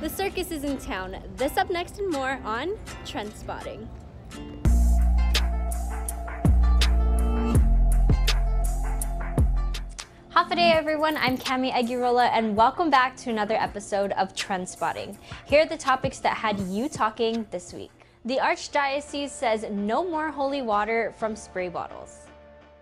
The circus is in town. This up next and more on Trend Spotting. Hafa everyone. I'm Cami Aguirola, and welcome back to another episode of Trend Spotting. Here are the topics that had you talking this week. The Archdiocese says no more holy water from spray bottles.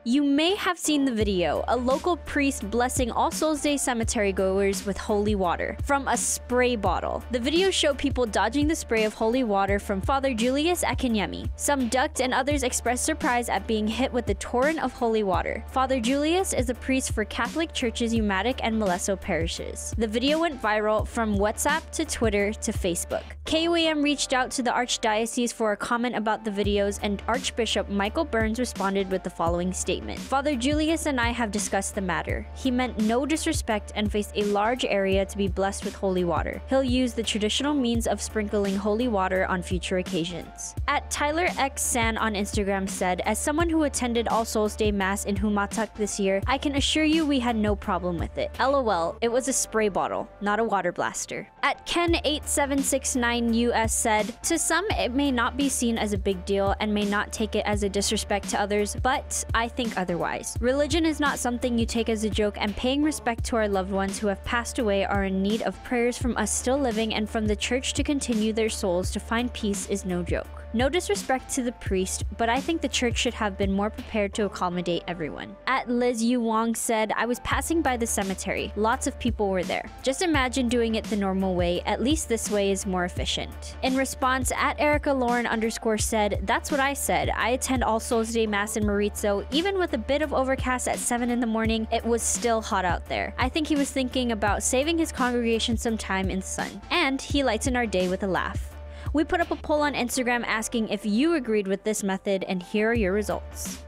You may have seen the video, a local priest blessing All Souls Day cemetery goers with holy water from a spray bottle. The video showed people dodging the spray of holy water from Father Julius Akinyemi. Some ducked and others expressed surprise at being hit with the torrent of holy water. Father Julius is a priest for Catholic Church's Umatac and Malesso parishes. The video went viral from WhatsApp to Twitter to Facebook. KUAM reached out to the Archdiocese for a comment about the videos and Archbishop Michael Byrnes responded with the following statement statement. Father Julius and I have discussed the matter. He meant no disrespect and faced a large area to be blessed with holy water. He'll use the traditional means of sprinkling holy water on future occasions. At Tyler X San on Instagram said, As someone who attended All Souls Day Mass in Humatak this year, I can assure you we had no problem with it. LOL, it was a spray bottle, not a water blaster. At Ken8769US said, To some, it may not be seen as a big deal and may not take it as a disrespect to others, but I think think otherwise. Religion is not something you take as a joke, and paying respect to our loved ones who have passed away are in need of prayers from us still living and from the church to continue their souls to find peace is no joke. No disrespect to the priest, but I think the church should have been more prepared to accommodate everyone. At Liz Yu Wong said, I was passing by the cemetery. Lots of people were there. Just imagine doing it the normal way. At least this way is more efficient. In response, at Erica Lauren underscore said, That's what I said. I attend All Souls Day Mass in Merizo. Even with a bit of overcast at 7 in the morning, it was still hot out there. I think he was thinking about saving his congregation some time in sun. And he lightened our day with a laugh. We put up a poll on Instagram asking if you agreed with this method, and here are your results.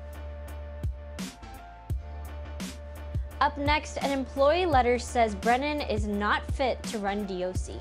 Up next, an employee letter says Brennan is not fit to run DOC.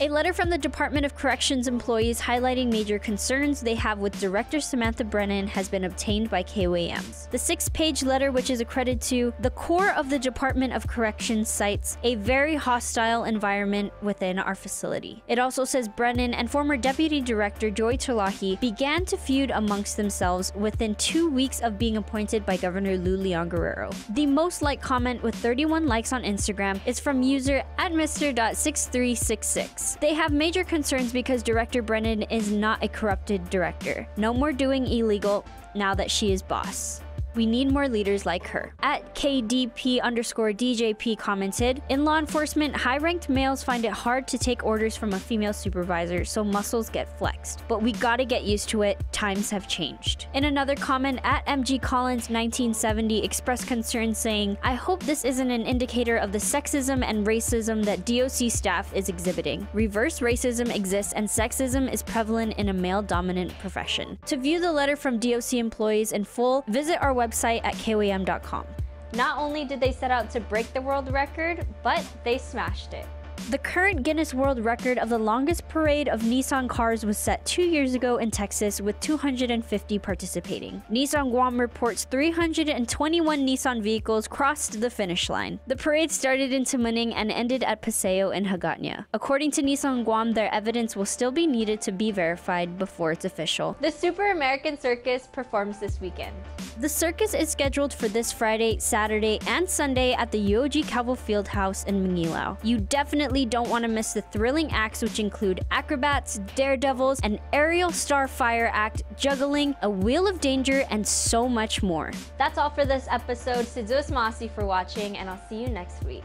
A letter from the Department of Corrections employees highlighting major concerns they have with Director Samantha Brennan has been obtained by KUAM's. The six-page letter, which is accredited to the core of the Department of Corrections, cites a very hostile environment within our facility. It also says Brennan and former Deputy Director Joy Terlaje began to feud amongst themselves within two weeks of being appointed by Governor Lou Leon Guerrero. The most liked comment with 31 likes on Instagram is from user at Mr.6366. They have major concerns because director Brennan is not a corrupted director. No more doing illegal now that she is boss. We need more leaders like her. At KDP underscore DJP commented, In law enforcement, high ranked males find it hard to take orders from a female supervisor, so muscles get flexed. But we gotta get used to it, times have changed. In another comment, at MG Collins 1970 expressed concern saying, I hope this isn't an indicator of the sexism and racism that DOC staff is exhibiting. Reverse racism exists and sexism is prevalent in a male dominant profession. To view the letter from DOC employees in full, visit our website website at KUAM.com. Not only did they set out to break the world record, but they smashed it. The current Guinness World Record of the longest parade of Nissan cars was set two years ago in Texas with 250 participating. Nissan Guam reports 321 Nissan vehicles crossed the finish line. The parade started in Tamuning and ended at Paseo in Hagåtña. According to Nissan Guam, their evidence will still be needed to be verified before it's official. The Super American Circus performs this weekend. The circus is scheduled for this Friday, Saturday, and Sunday at the UOG Calvo Fieldhouse in Mangilao. You definitely don't want to miss the thrilling acts which include acrobats, daredevils, an aerial star fire act, juggling, a wheel of danger, and so much more. That's all for this episode. Si Yu'os Ma'åse' for watching, and I'll see you next week.